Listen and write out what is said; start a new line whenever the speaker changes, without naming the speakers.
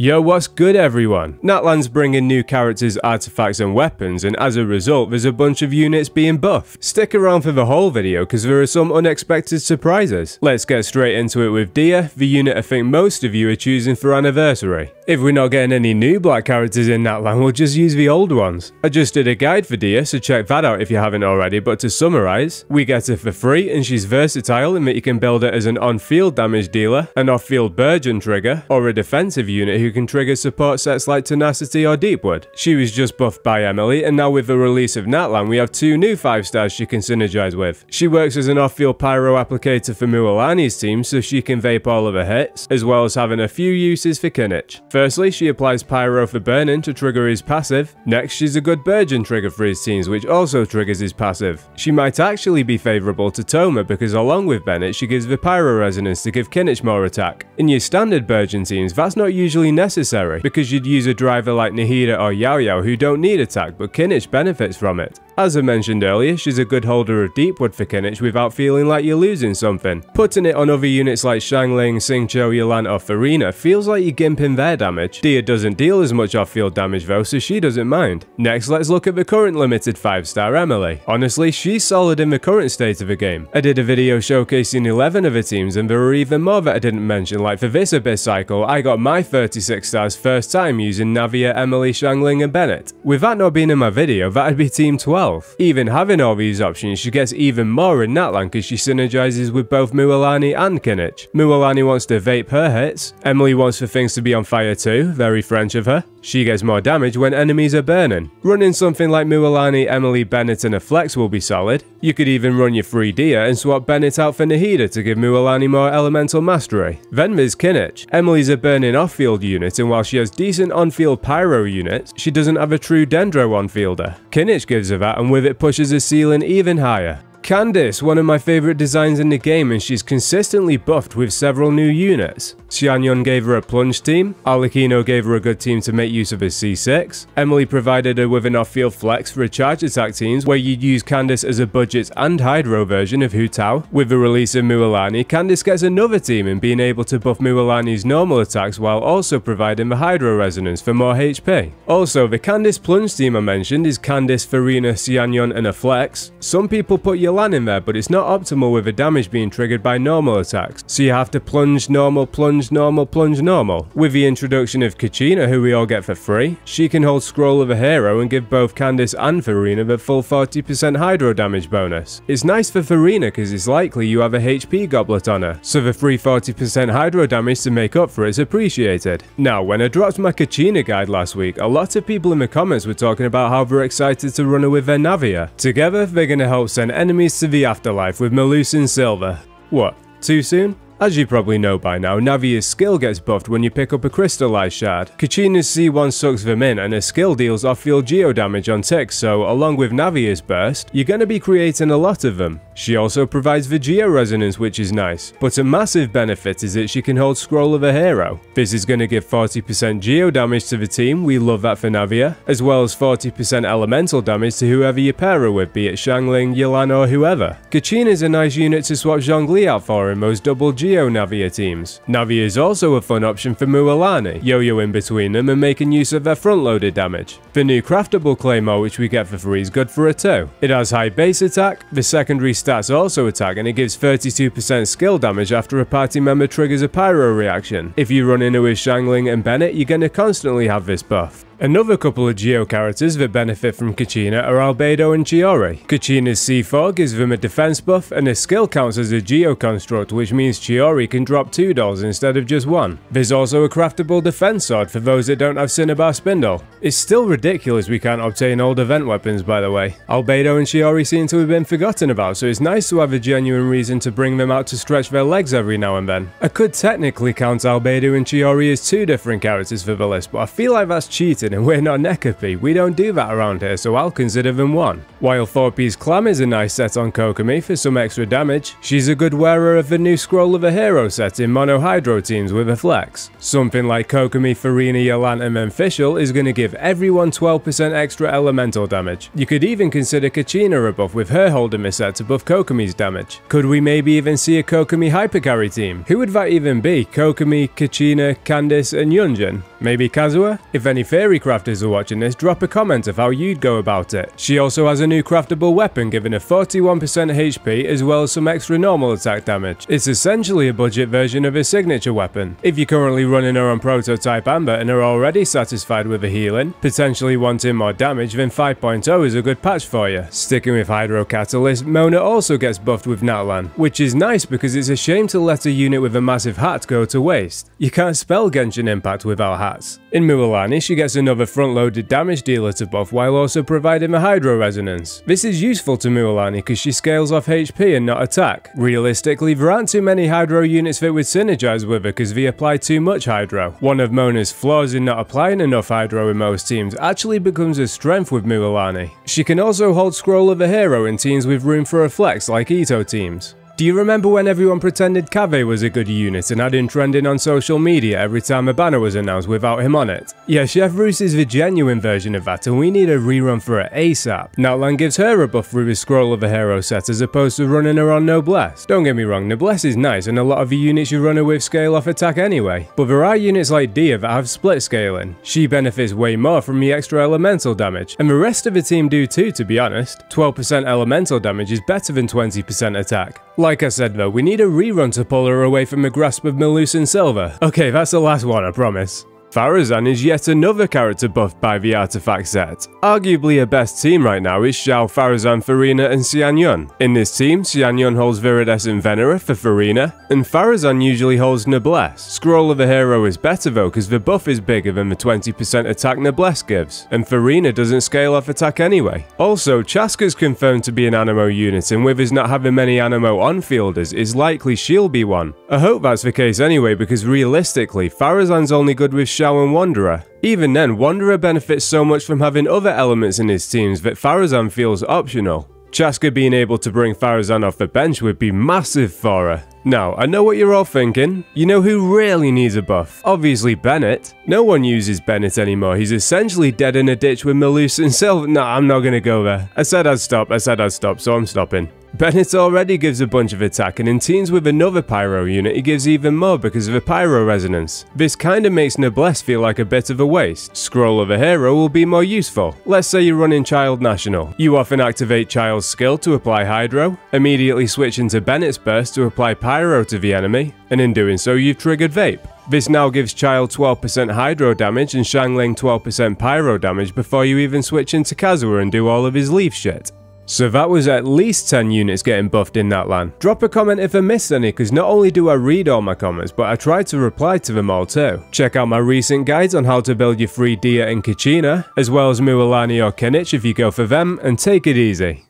Yo, what's good everyone? Natlan's bringing new characters, artifacts and weapons and as a result there's a bunch of units being buffed. Stick around for the whole video because there are some unexpected surprises. Let's get straight into it with Dehya, the unit I think most of you are choosing for anniversary. If we're not getting any new black characters in Natlan, we'll just use the old ones. I just did a guide for Dehya, so check that out if you haven't already, but to summarise, we get her for free and she's versatile in that you can build her as an on-field damage dealer, an off-field burgeon trigger, or a defensive unit who who can trigger support sets like Tenacity or Deepwood. She was just buffed by Emilie, and now with the release of Natlan, we have two new 5 stars she can synergize with. She works as an off-field pyro applicator for Mualani's team, so she can vape all of her hits, as well as having a few uses for Kinich. Firstly, she applies pyro for burning to trigger his passive. Next, she's a good burgeon trigger for his teams, which also triggers his passive. She might actually be favourable to Thoma because along with Bennett, she gives the pyro resonance to give Kinich more attack. In your standard burgeon teams, that's not usually necessary, because you'd use a driver like Nahida or Yao Yao who don't need attack, but Kinich benefits from it. As I mentioned earlier, she's a good holder of Deepwood for Kinich without feeling like you're losing something. Putting it on other units like Xiangling, Xingqiu, Yelan or Furina feels like you're gimping their damage. Dehya doesn't deal as much off-field damage though, so she doesn't mind. Next, let's look at the current limited 5-star Emilie. Honestly, she's solid in the current state of the game. I did a video showcasing 11 of her teams and there were even more that I didn't mention, like for this Abyss cycle, I got my 36 stars first time using Navia, Emilie, Xiangling and Bennett. With that not being in my video, that'd be team 12. Even having all these options, she gets even more in Natlan because she synergizes with both Mualani and Kinich. Mualani wants to vape her hits, Emilie wants for things to be on fire too, very French of her. She gets more damage when enemies are burning. Running something like Mualani, Emilie, Bennett and a flex will be solid. You could even run your free Dehya and swap Bennett out for Nahida to give Mualani more elemental mastery. Then there's Kinich. Emilie's a burning off-field unit and while she has decent on-field pyro units, she doesn't have a true Dendro on-fielder. Kinich gives her that and with it pushes her ceiling even higher. Candace, one of my favourite designs in the game and she's consistently buffed with several new units. Xianyun gave her a plunge team, Arlecchino gave her a good team to make use of his C6, Emilie provided her with an off-field flex for a charge attack teams where you'd use Candace as a budget and hydro version of Hu Tao. With the release of Mualani, Candace gets another team in being able to buff Mualani's normal attacks while also providing the hydro resonance for more HP. Also, the Candace plunge team I mentioned is Candace, Furina, Xianyun and a flex. Some people put Yelan in there but it's not optimal with the damage being triggered by normal attacks, so you have to plunge, normal, plunge, normal, plunge, normal. With the introduction of Kachina, who we all get for free, she can hold Scroll of a Hero and give both Candace and Furina the full 40% hydro damage bonus. It's nice for Furina because it's likely you have a HP goblet on her, so the free 40% hydro damage to make up for it is appreciated. Now, when I dropped my Kachina guide last week, a lot of people in the comments were talking about how they're excited to run her with their Navia. Together, they're gonna help send enemies to the afterlife with Melus and Silver. What? Too soon? As you probably know by now, Navia's skill gets buffed when you pick up a crystallized shard. Kachina's C1 sucks them in and her skill deals off-field geo damage on ticks, so along with Navia's burst, you're gonna be creating a lot of them. She also provides geo resonance which is nice, but a massive benefit is that she can hold scroll of a hero. This is gonna give 40% geo damage to the team, we love that for Navia, as well as 40% elemental damage to whoever you pair her with, be it Xiangling, Yelan or whoever. Kachina is a nice unit to swap Zhongli out for in most double geo Navia teams. Navia is also a fun option for Mualani, yo-yo in between them and making use of their front-loaded damage. The new craftable claymore which we get for free is good for it too. It has high base attack, the secondary stats also attack and it gives 32% skill damage after a party member triggers a pyro reaction. If you run into with Xiangling and Bennett, you're gonna constantly have this buff. Another couple of Geo characters that benefit from Kachina are Albedo and Chiori. Kachina's C4 gives them a defense buff and his skill counts as a Geo construct which means Chiori can drop 2 dolls instead of just 1. There's also a craftable defense sword for those that don't have Cinnabar Spindle. It's still ridiculous we can't obtain old event weapons by the way. Albedo and Chiori seem to have been forgotten about so it's nice to have a genuine reason to bring them out to stretch their legs every now and then. I could technically count Albedo and Chiori as two different characters for the list but I feel like that's cheating And we're not Nekapi, we don't do that around here so I'll consider them one. While Thorpy's Clam is a nice set on Kokomi for some extra damage, she's a good wearer of the new Scroll of a Hero set in Mono Hydro teams with a flex. Something like Kokomi, Furina, Yolantum and Fischl is going to give everyone 12% extra elemental damage. You could even consider Kachina a buff with her holding miss set to buff Kokomi's damage. Could we maybe even see a Kokomi Hypercarry team? Who would that even be? Kokomi, Kachina, Candice and Yunjin? Maybe Kazuha? If any theory crafters are watching this, drop a comment of how you'd go about it. She also has a new craftable weapon giving her 41% HP as well as some extra normal attack damage. It's essentially a budget version of her signature weapon. If you're currently running her on prototype Amber and are already satisfied with the healing, potentially wanting more damage, then 5.0 is a good patch for you. Sticking with Hydro Catalyst, Mona also gets buffed with Natlan, which is nice because it's a shame to let a unit with a massive hat go to waste. You can't spell Genshin Impact without hats. In Mualani, she gets another front-loaded damage dealer to buff while also providing a Hydro Resonance. This is useful to Mualani because she scales off HP and not attack. Realistically, there aren't too many Hydro units that would synergize with her because they apply too much Hydro. One of Mona's flaws in not applying enough Hydro in most teams actually becomes a strength with Mualani. She can also hold Scroll of a Hero in teams with room for a flex like Ito teams. Do you remember when everyone pretended Kaveh was a good unit and had him trending on social media every time a banner was announced without him on it? Yeah, Chevreuse is the genuine version of that and we need a rerun for her ASAP. Natlan gives her a buff through his Scroll of a Hero set as opposed to running her on Noblesse. Don't get me wrong, Noblesse is nice and a lot of the units you run her with scale off attack anyway. But there are units like Dehya that have split scaling. She benefits way more from the extra elemental damage, and the rest of the team do too to be honest. 12% elemental damage is better than 20% attack. Like I said though, we need a rerun to pull her away from the grasp of Melus and Silver. Okay, that's the last one, I promise. Faruzan is yet another character buffed by the artifact set. Arguably her best team right now is Xiao, Faruzan, Furina and Xianyun. In this team, Xianyun holds Viridescent Venerer for Furina, and Faruzan usually holds Noblesse. Scroll of the Hero is better though because the buff is bigger than the 20% attack Noblesse gives, and Furina doesn't scale off attack anyway. Also, Chasca's confirmed to be an Anemo unit and with us not having many Anemo on-fielders, is likely she'll be one. I hope that's the case anyway because realistically, Faruzan's only good with Xiao and Wanderer. Even then, Wanderer benefits so much from having other elements in his teams that Faruzan feels optional. Chasca being able to bring Faruzan off the bench would be massive for her. Now, I know what you're all thinking. You know who really needs a buff? Obviously Bennett. No one uses Bennett anymore. He's essentially dead in a ditch with Melus and Silver. Nah, I'm not gonna go there. I said I'd stop, I said I'd stop, so I'm stopping. Bennett already gives a bunch of attack and in teams with another Pyro unit he gives even more because of a Pyro resonance. This kinda makes Noblesse feel like a bit of a waste. Scroll of a Hero will be more useful. Let's say you're running Childe National. You often activate Childe's skill to apply Hydro, immediately switch into Bennett's Burst to apply Pyro to the enemy, and in doing so you've triggered Vape. This now gives Child 12% Hydro damage and Xiangling 12% Pyro damage before you even switch into Kazuha and do all of his leaf shit. So that was at least 10 units getting buffed in Natlan. Drop a comment if I missed any because not only do I read all my comments but I try to reply to them all too. Check out my recent guides on how to build your free Dehya and Kachina as well as Mualani or Kinich if you go for them and take it easy.